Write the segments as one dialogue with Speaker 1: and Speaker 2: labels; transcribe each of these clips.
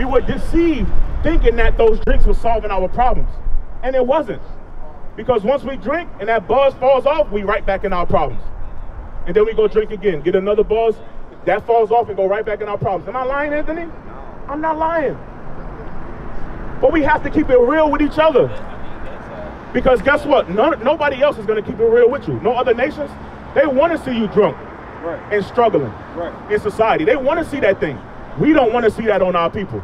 Speaker 1: We were deceived thinking that those drinks were solving our problems. And it wasn't. Because once we drink and that buzz falls off, we right back in our problems. And then we go drink again, get another buzz, that falls off and go right back in our problems. Am I lying, Anthony? No. I'm not lying. But we have to keep it real with each other. Because guess what? None, nobody else is going to keep it real with you. No other nations, they want to see you drunk
Speaker 2: Right.
Speaker 1: and struggling
Speaker 2: Right.
Speaker 1: in society. They want to see that thing. We don't want to see that on our people.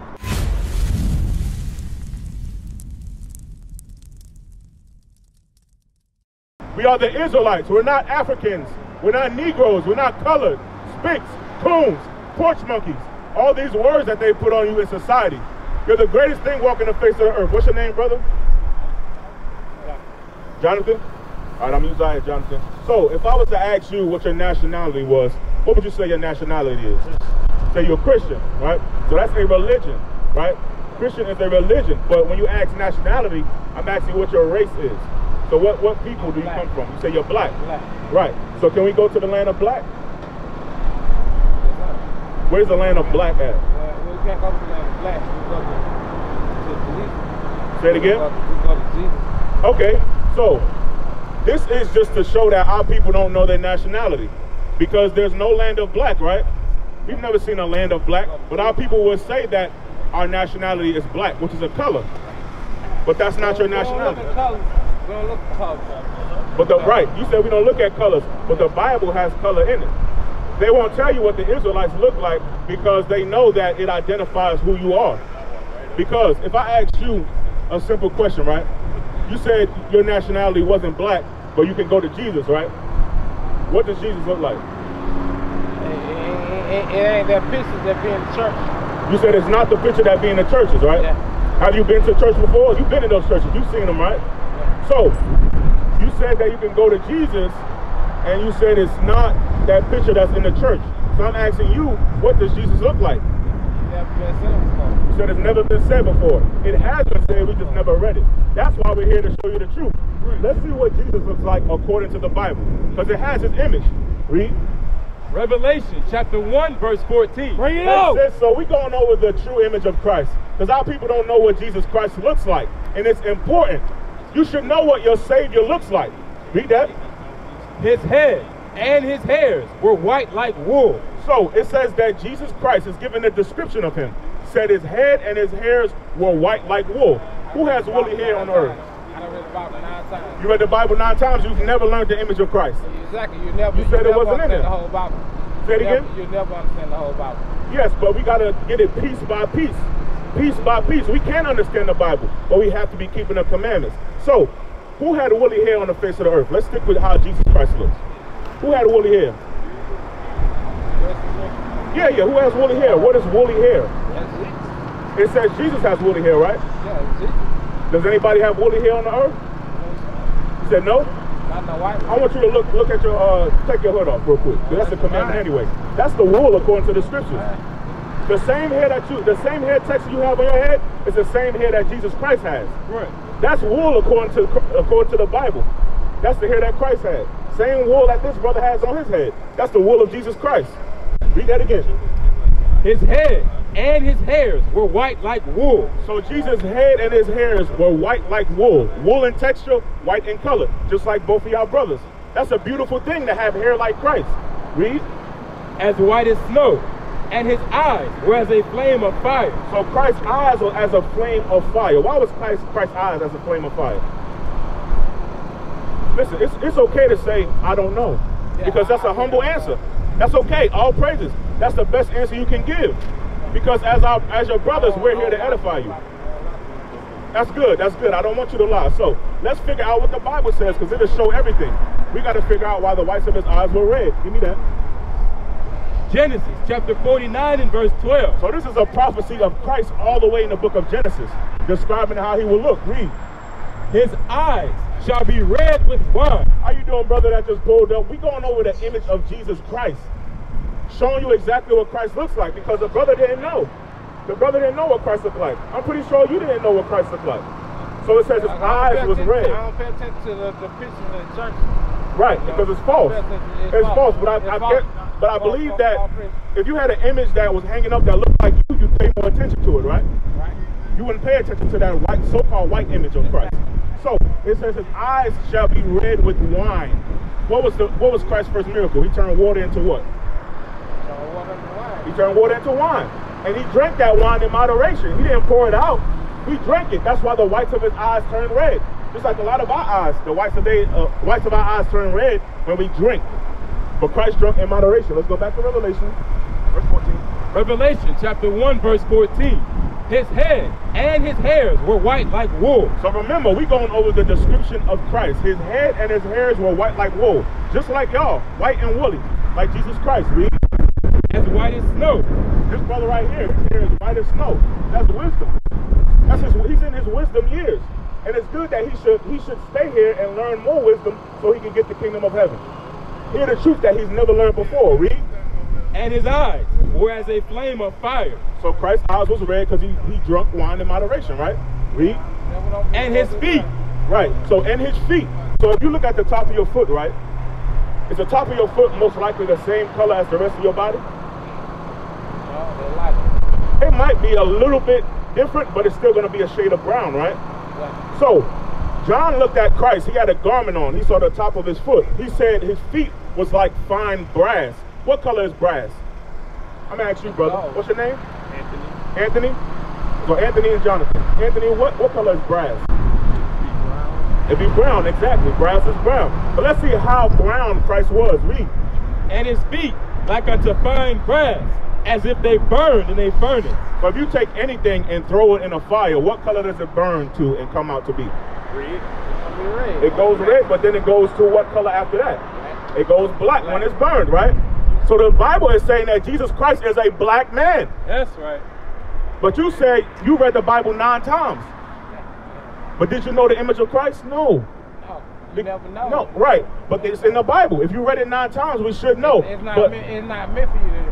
Speaker 1: We are the Israelites. We're not Africans. We're not Negroes. We're not colored. Spicks, coons, porch monkeys. All these words that they put on you in society. You're the greatest thing walking the face of the earth. What's your name, brother? Jonathan? All right, I'm Uzziah Jonathan. So, if I was to ask you what your nationality was, what would you say your nationality is? Say you're a Christian, right? So that's a religion, right? Christian is a religion, but when you ask nationality, I'm asking what your race is. So what, what people do you come from? You say you're black.
Speaker 2: Black.
Speaker 1: Right. So can we go to the land of black? Where's the land of black at?
Speaker 2: We can't go to the land of black. We go to.
Speaker 1: Say it again.
Speaker 2: We go, Jesus.
Speaker 1: Okay, so this is just to show that our people don't know their nationality because there's no land of black, right? We've never seen a land of black, but our people will say that our nationality is black, which is a color. But that's not your nationality. But the right, you said we don't look at colors, but the Bible has color in it. They won't tell you what the Israelites look like because they know that it identifies who you are. Because if I ask you a simple question, right? You said your nationality wasn't black, but you can go to Jesus, right? What does Jesus look like?
Speaker 2: It, ain't that picture that be in the church.
Speaker 1: You said it's not the picture that be in the churches, right?
Speaker 2: Yeah.
Speaker 1: Have you been to church before? You've been in those churches. You've seen them, right? Yeah. So, you said that you can go to Jesus, and you said it's not that picture that's in the church. So I'm asking you, what does Jesus look like?
Speaker 2: You never been seen before.
Speaker 1: You said it's never been said before. It has been said, we just never read it. That's why we're here to show you the truth. Let's see what Jesus looks like according to the Bible, because it has his image. Read.
Speaker 3: Revelation chapter 1, verse 14.
Speaker 2: Bring it out.
Speaker 1: it. So we're going over the true image of Christ. Because our people don't know what Jesus Christ looks like. And it's important. You should know what your Savior looks like. Read that.
Speaker 3: His head and his hairs were white like wool.
Speaker 1: So it says that Jesus Christ is given a description of him. Said his head and his hairs were white like wool. Who has woolly hair on earth?
Speaker 2: I done read the Bible nine times.
Speaker 1: You read the Bible nine times, you've never learned the image of Christ.
Speaker 2: Exactly. You never.
Speaker 1: You said it
Speaker 2: never
Speaker 1: wasn't in there.
Speaker 2: the whole Bible.
Speaker 1: Say it
Speaker 2: You never-
Speaker 1: again?
Speaker 2: You never understand the whole Bible.
Speaker 1: Yes, but we got to get it piece by piece. Piece by piece. We can understand the Bible, but we have to be keeping the commandments. So, who had woolly hair on the face of the earth? Let's stick with how Jesus Christ looks. Who had woolly hair? Yeah, yeah. Who has woolly hair? What is woolly hair?
Speaker 2: It.
Speaker 1: It says Jesus has woolly hair, right?
Speaker 2: Yeah, it.
Speaker 1: Does anybody have woolly hair on the earth? You said no?
Speaker 2: Not.
Speaker 1: I want you to look look at your uh take your hood off real quick. That's a commandment anyway. That's the wool according to the scriptures. The same hair that you the same hair texture you have on your head is the same hair that Jesus Christ has.
Speaker 3: Right.
Speaker 1: That's wool according to according to the Bible. That's the hair that Christ had. Same wool that this brother has on his head. That's the wool of Jesus Christ. Read that again.
Speaker 3: His head and his hairs were white like wool.
Speaker 1: So Jesus' head and his hairs were white like wool. Wool in texture, white in color, just like both of y'all brothers. That's a beautiful thing to have hair like Christ. Read.
Speaker 3: as white as snow, and his eyes were as a flame of fire.
Speaker 1: So Christ's eyes were as a flame of fire. Why was Christ, Christ's eyes as a flame of fire? Listen, it's, it's okay to say, I don't know. Because that's a humble answer. That's okay. All praises. That's the best answer you can give. Because as our as your brothers, we're here to edify you. That's good. That's good. I don't want you to lie. So let's figure out what the Bible says because it'll show everything. We got to figure out why the whites of his eyes were red. Give me that.
Speaker 3: Genesis chapter 49 and verse 12.
Speaker 1: So this is a prophecy of Christ all the way in the book of Genesis, describing how he will look. Read.
Speaker 3: His eyes shall be red with wine.
Speaker 1: How you doing, brother that just pulled up? We going over the image of Jesus Christ. Showing you exactly what Christ looks like because the brother didn't know. The brother didn't know what Christ looked like. I'm pretty sure you didn't know what Christ looked like. So it says his eyes was red.
Speaker 2: I don't pay attention to the, the pictures in the church.
Speaker 1: Right, because it's false.
Speaker 2: It's
Speaker 1: It's false,
Speaker 2: false.
Speaker 1: but I, I
Speaker 2: false.
Speaker 1: get, but I believe
Speaker 2: false,
Speaker 1: that if you had an image that was hanging up that looked like you, you'd pay more attention to it, right?
Speaker 2: Right.
Speaker 1: You wouldn't pay attention to that white, so-called white image of Christ. So it says his eyes shall be red with wine. What was the what was Christ's first miracle? He turned water into what?
Speaker 2: So what is the wine?
Speaker 1: He turned water into wine. And he drank that wine in moderation. He didn't pour it out. He drank it. That's why the whites of his eyes turned red. Just like a lot of our eyes, the whites of they, uh, whites of our eyes turn red when we drink. But Christ drank in moderation. Let's go back to Revelation, verse 14.
Speaker 3: Revelation chapter 1, verse 14. His head and his hairs were white like wool.
Speaker 1: So remember, we going over the description of Christ. His head and his hairs were white like wool, just like y'all, white and woolly, like Jesus Christ. Read.
Speaker 3: White as snow.
Speaker 1: This brother right here, his hair is white as snow. That's wisdom. That's his. He's in his wisdom years, and it's good that he should he should stay here and learn more wisdom so he can get the kingdom of heaven. Hear the truth that he's never learned before. Read.
Speaker 3: And his eyes were as a flame of fire.
Speaker 1: So Christ's eyes was red because he he drunk wine in moderation. Right. Read.
Speaker 3: And his feet
Speaker 1: Right. So and his feet. So if you look at the top of your foot, right, is the top of your foot most likely the same color as the rest of your body?
Speaker 2: It.
Speaker 1: Might be a little bit different, but it's still going to be a shade of brown, right?
Speaker 2: Like,
Speaker 1: So, John looked at Christ. He had a garment on. He saw the top of his foot. He said his feet was like fine brass. What color is brass? I'm gonna ask you, brother. What's your name?
Speaker 2: Anthony.
Speaker 1: Anthony. So Anthony and Jonathan. Anthony, what what color is brass?
Speaker 2: Brown.
Speaker 1: It'd be brown, exactly. Brass is brown. But let's see how brown Christ was. Read.
Speaker 3: and his feet like unto fine brass, as if they burned in a furnace.
Speaker 1: So if you take anything and throw it in a fire, what color does it burn to and come out to be?
Speaker 2: Red. It's gonna be red.
Speaker 1: It goes red, but then it goes to what color after that?
Speaker 2: Black.
Speaker 1: It goes black when it's burned, right? So the Bible is saying that Jesus Christ is a black man.
Speaker 3: That's right.
Speaker 1: But you say you read the Bible nine times. But did you know the image of Christ? No.
Speaker 2: No, you never know.
Speaker 1: No, right. But it's in the Bible. If you read it nine times, we should know.
Speaker 2: It's not,
Speaker 1: But
Speaker 2: meant, it's not meant for you to.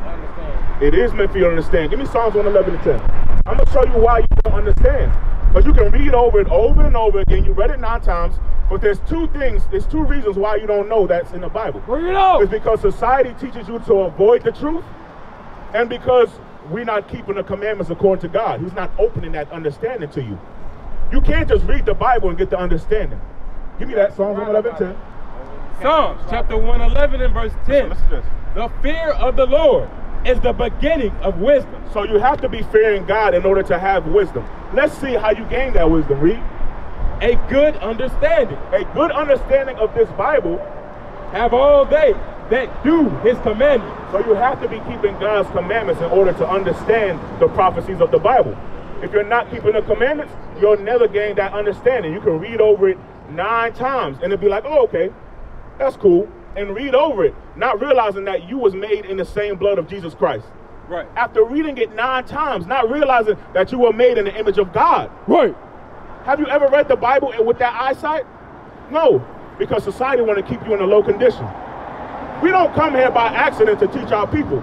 Speaker 1: It is meant for you to understand. Give me Psalms 111 and 10. I'm going to show you why you don't understand. Because you can read over it over and over again. You read it nine times. But there's two things, there's two reasons why you don't know that's in the Bible.
Speaker 3: Bring it out.
Speaker 1: It's because society teaches you to avoid the truth, and because we're not keeping the commandments according to God. He's not opening that understanding to you. You can't just read the Bible and get the understanding. Give me that Psalms 111 10.
Speaker 3: Psalms chapter 111 and verse 10.
Speaker 1: Listen to this.
Speaker 3: The fear of the Lord is the beginning of wisdom.
Speaker 1: So you have to be fearing God in order to have wisdom. Let's see how you gain that wisdom. Read.
Speaker 3: A good understanding
Speaker 1: A good understanding of this Bible.
Speaker 3: have all they that do his commandments.
Speaker 1: So you have to be keeping God's commandments in order to understand the prophecies of the Bible. If you're not keeping the commandments, you'll never gain that understanding. You can read over it nine times and it'll be like, oh, okay, that's cool. And read over it, not realizing that you was made in the same blood of Jesus Christ.
Speaker 3: Right.
Speaker 1: After reading it nine times, not realizing that you were made in the image of God.
Speaker 3: Right.
Speaker 1: Have you ever read the Bible with that eyesight? No, because society want to keep you in a low condition. We don't come here by accident to teach our people.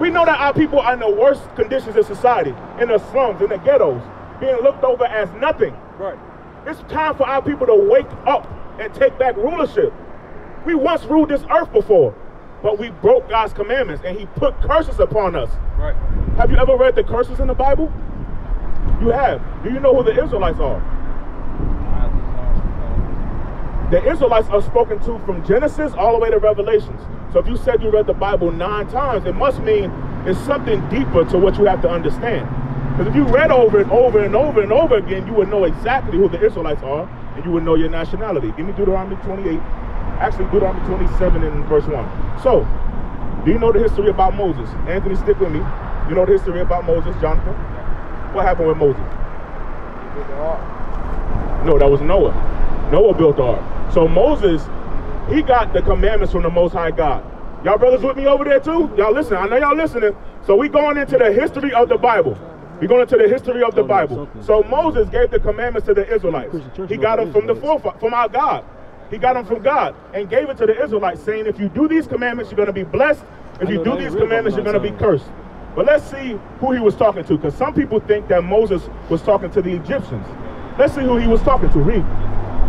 Speaker 1: We know that our people are in the worst conditions in society, in the slums, in the ghettos, being looked over as nothing.
Speaker 3: Right.
Speaker 1: It's time for our people to wake up and take back rulership. We once ruled this earth before, but we broke God's commandments and He put curses upon us.
Speaker 3: Right.
Speaker 1: Have you ever read the curses in the Bible? You have. Do you know who the Israelites are?
Speaker 2: I just don't know.
Speaker 1: The Israelites are spoken to from Genesis all the way to Revelations. So if you said you read the Bible nine times, it must mean it's something deeper to what you have to understand. Because if you read over and over and over and over again, you would know exactly who the Israelites are and you would know your nationality. Give me Deuteronomy 28. Actually, Deuteronomy 27 and verse 1. So, do you know the history about Moses? Anthony, stick with me. You know the history about Moses, Jonathan? What happened with Moses?
Speaker 2: You did the art.
Speaker 1: No, that was Noah. Noah built the ark. So Moses, he got the commandments from the Most High God. Y'all brothers with me over there too? Y'all listen. I know y'all listening. So we going into the history of the Bible. We going into the history of the Bible. So Moses gave the commandments to the Israelites. He got them from the forefathers, from our God. He got them from God and gave it to the Israelites, saying, if you do these commandments, you're going to be blessed. If you do these commandments, you're going to be cursed. But let's see who he was talking to, because some people think that Moses was talking to the Egyptians. Let's see who he was talking to. Read.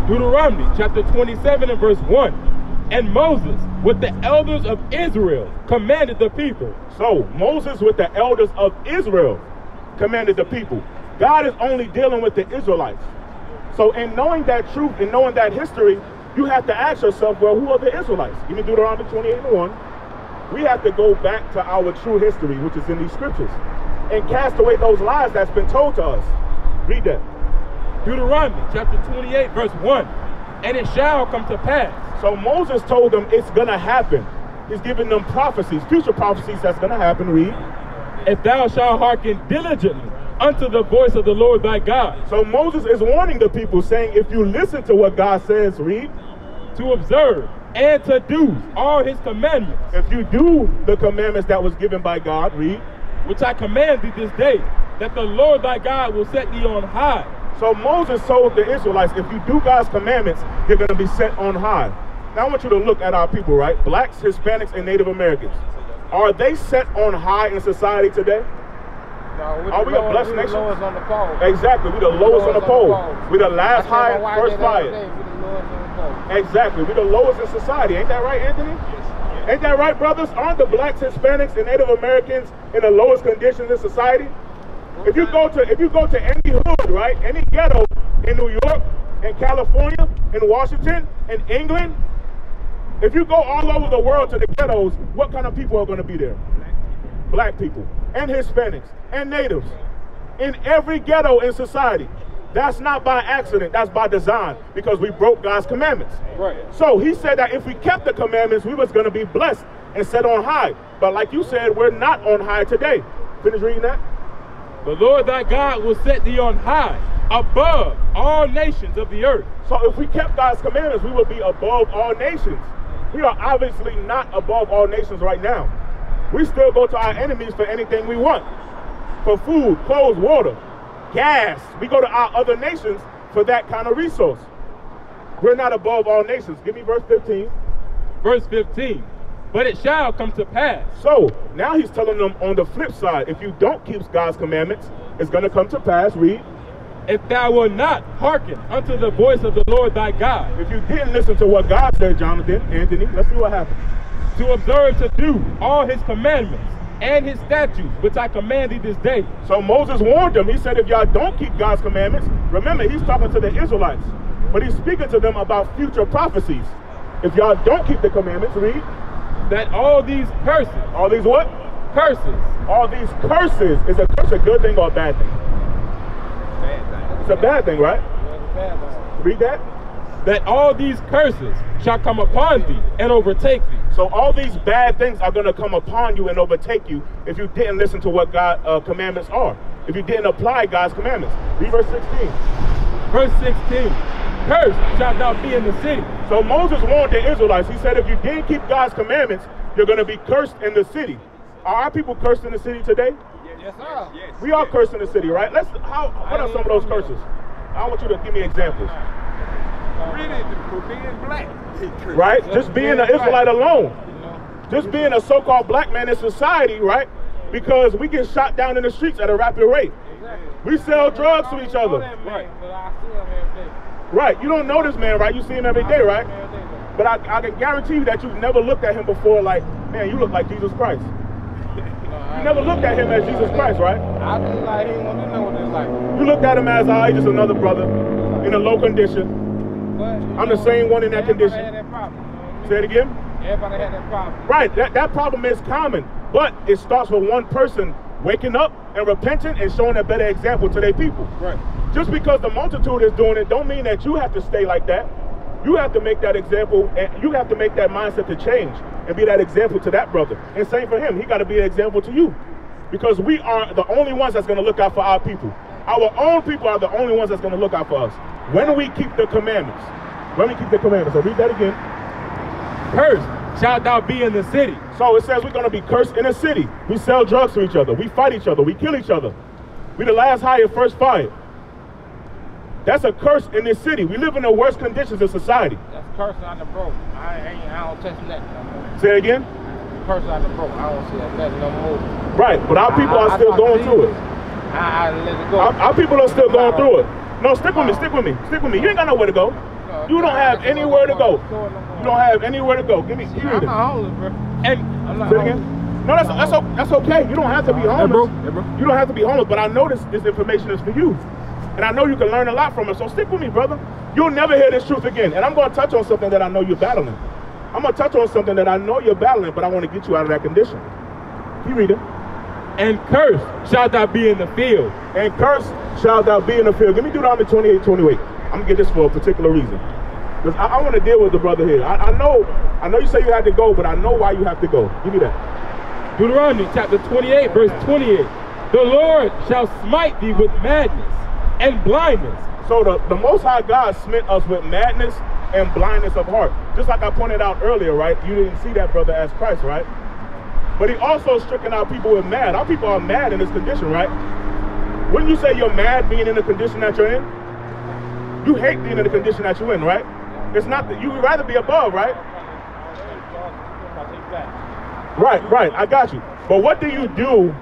Speaker 3: Deuteronomy chapter 27 and verse 1. And Moses, with the elders of Israel, commanded the people.
Speaker 1: So Moses with the elders of Israel. commanded the people. God is only dealing with the Israelites. So in knowing that truth and knowing that history, you have to ask yourself, well, who are the Israelites? Me Deuteronomy 28 and 1. We have to go back to our true history, which is in these scriptures, and cast away those lies that's been told to us. Read that.
Speaker 3: Deuteronomy chapter 28, verse 1. And it shall come to pass.
Speaker 1: So Moses told them it's going to happen. He's giving them prophecies, future prophecies that's going to happen. Read.
Speaker 3: If thou shalt hearken diligently unto the voice of the Lord thy God,
Speaker 1: So Moses is warning the people, saying, if you listen to what God says, read.
Speaker 3: To observe and to do all his commandments,
Speaker 1: If you do the commandments that was given by God, read.
Speaker 3: which I command thee this day, that the Lord thy God will set thee on high.
Speaker 1: So Moses told the Israelites, if you do God's commandments, you're going to be set on high. Now I want you to look at our people, right? Blacks, Hispanics, and Native Americans. Are they set on high in society today?
Speaker 2: No, we
Speaker 1: Are
Speaker 2: the
Speaker 1: we a
Speaker 2: lowest-
Speaker 1: blessed
Speaker 2: we the
Speaker 1: nation?
Speaker 2: lowest on the pole.
Speaker 1: Exactly. We're the lowest on the pole. We're the last
Speaker 2: told
Speaker 1: high, first
Speaker 2: that the other
Speaker 1: fired.
Speaker 2: We the lowest on the pole.
Speaker 1: Exactly. We're the lowest in society. Ain't that right, Anthony? Yes. Ain't that right, brothers? Aren't the blacks, Hispanics, and Native Americans in the lowest conditions in society? If you go to if you go to any hood, right, any ghetto in New York, in California, in Washington, in England, if you go all over the world to the ghettos, what kind of people are going to be there? Black people and Hispanics and natives in every ghetto in society. That's not by accident, that's by design because we broke God's commandments.
Speaker 3: Right.
Speaker 1: So he said that if we kept the commandments, we was going to be blessed and set on high. But like you said, we're not on high today. Finish reading that.
Speaker 3: The Lord thy God will set thee on high, above all nations of the earth.
Speaker 1: So if we kept God's commandments, we would be above all nations. We are obviously not above all nations right now. We still go to our enemies for anything we want. For food, clothes, water, gas. We go to our other nations for that kind of resource. We're not above all nations. Give me verse 15.
Speaker 3: Verse 15. But it shall come to pass
Speaker 1: So now he's telling them on the flip side, if you don't keep God's commandments, it's going to come to pass. Read.
Speaker 3: if thou wilt not hearken unto the voice of the Lord thy God,
Speaker 1: If you didn't listen to what God said, Jonathan, Anthony, let's see what happens.
Speaker 3: To observe to do all his commandments and his statutes, which I command thee this day.
Speaker 1: So Moses warned them. He said, if y'all don't keep God's commandments, remember, he's talking to the Israelites, but he's speaking to them about future prophecies. If y'all don't keep the commandments, read.
Speaker 3: That all these curses,
Speaker 1: All these what?
Speaker 3: curses,
Speaker 1: All these curses. Is a curse a good thing or a bad thing? It's a bad thing, right?
Speaker 2: Bad.
Speaker 1: Read that.
Speaker 3: that all these curses shall come upon thee and overtake thee.
Speaker 1: So all these bad things are going to come upon you and overtake you if you didn't listen to what God's uh, commandments are. If you didn't apply God's commandments. Read verse 16.
Speaker 3: Verse 16. Cursed shalt thou be in the city,
Speaker 1: So Moses warned the Israelites. He said, if you didn't keep God's commandments, you're going to be cursed in the city. Are our people cursed in the city today?
Speaker 2: Yes, sir.
Speaker 1: Yes, We are cursed in the city, right? Let's. How? What are some of those curses? I want you to give me examples.
Speaker 4: Really, for being black.
Speaker 1: Right? Just being an Israelite alone,
Speaker 2: You know,
Speaker 1: just being a so-called black man in society, right? Because we get shot down in the streets at a rapid rate.
Speaker 2: exactly.
Speaker 1: We sell drugs to each
Speaker 2: I don't know
Speaker 1: other.
Speaker 2: man,
Speaker 3: Right.
Speaker 2: But I see him every day.
Speaker 1: Right? You don't know this man, right? You see him every day, right?
Speaker 2: I see him every day.
Speaker 1: But I, I can guarantee you that you've never looked at him before like, man, you look like Jesus Christ. You never looked at him as Jesus Christ, right?
Speaker 2: I just like he to know what it's like.
Speaker 1: You looked at him as, ah, he's just another brother in a low condition. I'm the same one in that
Speaker 2: everybody
Speaker 1: condition.
Speaker 2: Had that problem, you know what I mean?
Speaker 1: Say it again.
Speaker 2: Everybody had that problem.
Speaker 1: Right, that, that problem is common, but it starts with one person waking up and repenting and showing a better example to their people.
Speaker 3: Right.
Speaker 1: Just because the multitude is doing it, don't mean that you have to stay like that. You have to make that example, and you have to make that mindset to change and be that example to that brother. And same for him, he got to be an example to you, because we are the only ones that's going to look out for our people. Our own people are the only ones that's going to look out for us when we keep the commandments. When we keep the commandments. So read that again.
Speaker 3: Cursed shalt thou be in the city.
Speaker 1: So it says we're going to be cursed in a city. We sell drugs to each other. We fight each other. We kill each other. We the last hired, first fired. That's a curse in this city. We live in the worst conditions in society.
Speaker 2: That's cursing on the broke. I ain't, I don't touch nothing no more.
Speaker 1: Say again.
Speaker 2: Cursing on the broke. I don't see that nothing no more.
Speaker 1: Right, but our people
Speaker 2: I-
Speaker 1: are
Speaker 2: I
Speaker 1: still
Speaker 2: talk
Speaker 1: going through it.
Speaker 2: I, I let it go.
Speaker 1: Our, our people are still going uh, through it. No, stick with me, uh, stick with me, stick with me. You ain't got nowhere to go. You don't have anywhere to go. You don't have anywhere to go. Give me, give me
Speaker 2: I'm not homeless, bro.
Speaker 3: And
Speaker 2: I'm
Speaker 1: Say again. No, that's that's that's okay. You don't have to be homeless.
Speaker 3: bro. Yeah, bro.
Speaker 1: You don't have to be homeless. But I know this this information is for you, and I know you can learn a lot from it. So stick with me, brother. You'll never hear this truth again. And I'm going to touch on something that I know you're battling. I'm going to touch on something that I know you're battling, but I want to get you out of that condition. You read it.
Speaker 3: And cursed shalt thou be in the field.
Speaker 1: And cursed shall thou be in the field. Give me do Deuteronomy 28, 28. I'm gonna get this for a particular reason. Because I, I want to deal with the brother here. I, I know, I know you say you had to go, but I know why you have to go. Give me that.
Speaker 3: Deuteronomy chapter 28, verse 28. The Lord shall smite thee with madness and blindness.
Speaker 1: So the, the Most High God smit us with madness and blindness of heart. Just like I pointed out earlier, right? You didn't see that brother as Christ, right? But he also stricken our people with mad. Our people are mad in this condition, right? Wouldn't you say you're mad being in the condition that you're in? You hate being in the condition that you're in, right? It's not that you would rather be above, right? Right, right. I got you. But what do you do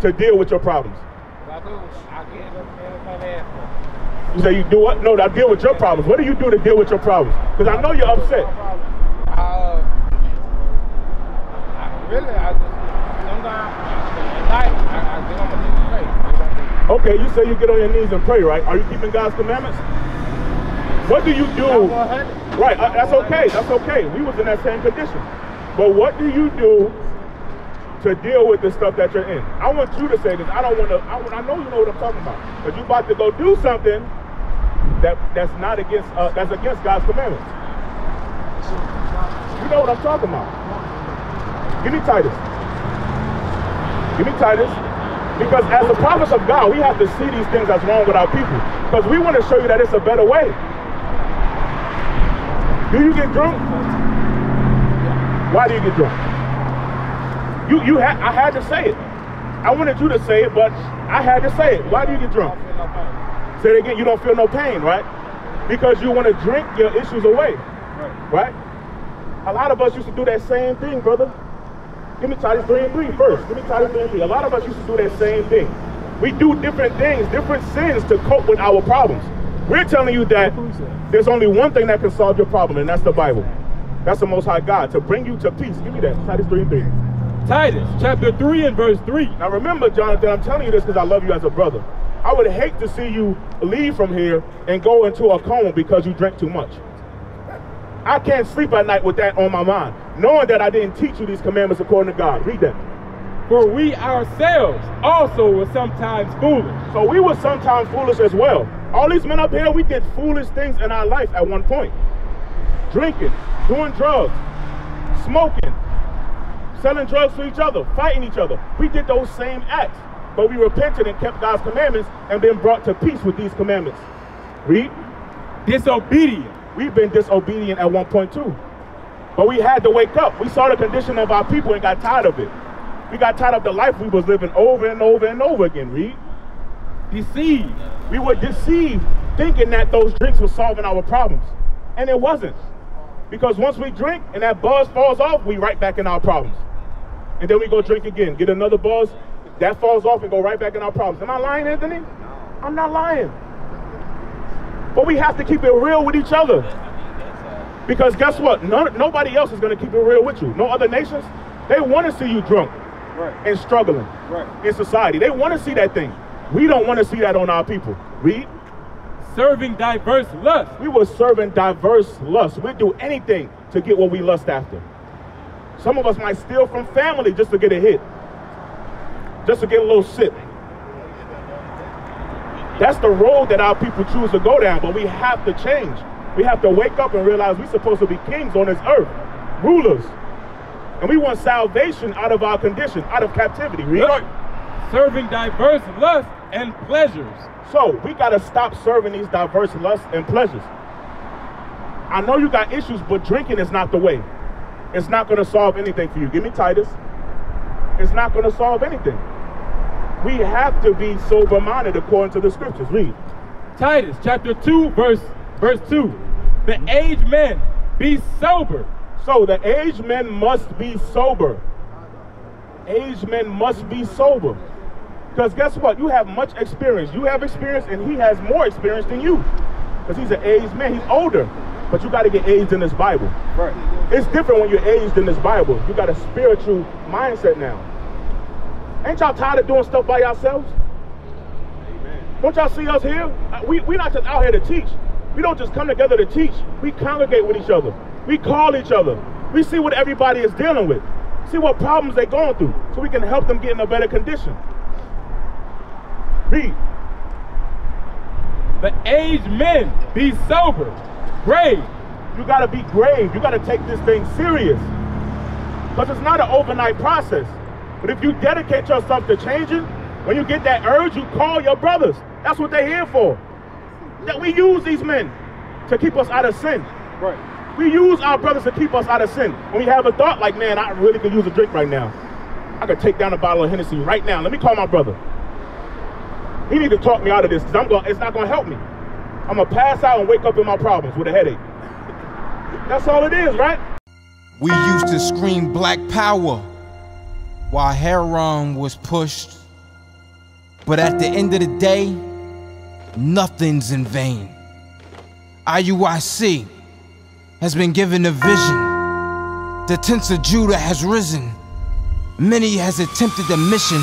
Speaker 1: to deal with your problems? I get You say you do what? No, I deal with your problems. What do you do to deal with your problems? Because I know you're upset.
Speaker 2: I, really.
Speaker 1: Okay, you say you get on your knees and pray, right? Are you keeping God's commandments? What do you do? Right, uh, that's okay. That's okay. We was in that same condition. But what do you do to deal with the stuff that you're in? I want you to say this. I don't want to. I, I know you know what I'm talking about. But you about to go do something that that's not against uh, that's against God's commandments. You know what I'm talking about. Give me Titus. Give me Titus. Because as the prophets of God, we have to see these things that's wrong with our people. Because we want to show you that it's a better way. Do you get drunk? Why do you get drunk? You you had I had to say it. I wanted you to say it, but I had to say it. Why do you get drunk? Say it again. You don't feel no pain, right? Because you want to drink your issues away, right? A lot of us used to do that same thing, brother. Give me Titus 3 and 3 first. Give me Titus 3 and 3. A lot of us used to do that same thing. We do different things, different sins to cope with our problems. We're telling you that there's only one thing that can solve your problem, and that's the Bible. That's the Most High God to bring you to peace. Give me that. Titus 3 and 3.
Speaker 3: Titus chapter 3 and verse 3.
Speaker 1: Now remember, Jonathan, I'm telling you this because I love you as a brother. I would hate to see you leave from here and go into a coma because you drank too much. I can't sleep at night with that on my mind, knowing that I didn't teach you these commandments according to God. Read that.
Speaker 3: For we ourselves also were sometimes foolish.
Speaker 1: So we were sometimes foolish as well. All these men up here, we did foolish things in our life at one point. Drinking, doing drugs, smoking, selling drugs to each other, fighting each other. We did those same acts, but we repented and kept God's commandments and been brought to peace with these commandments. Read.
Speaker 3: Disobedient.
Speaker 1: We've been disobedient at one point too. But we had to wake up. We saw the condition of our people and got tired of it. We got tired of the life we was living over and over and over again. Read.
Speaker 3: Deceived.
Speaker 1: We were deceived thinking that those drinks were solving our problems. And it wasn't. Because once we drink and that buzz falls off, we right back in our problems. And then we go drink again, get another buzz, that falls off and go right back in our problems. Am I lying, Anthony? No. I'm not lying. But we have to keep it real with each other. Because guess what? None, nobody else is going to keep it real with you. No other nations, they want to see you drunk
Speaker 2: Right.
Speaker 1: and struggling
Speaker 2: Right.
Speaker 1: in society. They want to see that thing. We don't want to see that on our people. Read.
Speaker 3: Serving diverse lusts.
Speaker 1: We were serving diverse lusts. We'd do anything to get what we lust after. Some of us might steal from family just to get a hit, just to get a little sip. That's the road that our people choose to go down, but we have to change. We have to wake up and realize we're supposed to be kings on this earth, rulers. And we want salvation out of our condition, out of captivity. Read.
Speaker 3: Serving diverse lusts and pleasures.
Speaker 1: So we got to stop serving these diverse lusts and pleasures. I know you got issues, but drinking is not the way. It's not going to solve anything for you. Give me Titus. It's not going to solve anything. We have to be sober minded according to the scriptures. Read.
Speaker 3: Titus chapter 2 verse verse 2. The aged men be sober.
Speaker 1: So the aged men must be sober. Aged men must be sober. Because guess what? You have much experience. You have experience, and he has more experience than you. Because he's an aged man. He's older. But you got to get aged in this Bible.
Speaker 2: Right.
Speaker 1: It's different when you're aged in this Bible. You got a spiritual mindset now. Ain't y'all tired of doing stuff by yourselves? Amen. Don't y'all see us here? Uh, We, we're not just out here to teach. We don't just come together to teach. We congregate with each other. We call each other. We see what everybody is dealing with. See what problems they're going through so we can help them get in a better condition. Read.
Speaker 3: The aged men, be sober, grave.
Speaker 1: You gotta be grave. You gotta take this thing serious. Because it's not an overnight process. But if you dedicate yourself to changing, when you get that urge, you call your brothers. That's what they're here for. That we use these men to keep us out of sin.
Speaker 3: Right.
Speaker 1: We use our brothers to keep us out of sin. When we have a thought like, man, I really could use a drink right now. I could take down a bottle of Hennessy right now. Let me call my brother. He need to talk me out of this because I'm going. It's not going to help me. I'm gonna pass out and wake up in my problems with a headache. That's all it is, right?
Speaker 5: We used to scream black power while heroin was pushed. But at the end of the day, nothing's in vain. IUIC has been given a vision. The tents of Judah has risen. Many has attempted the mission,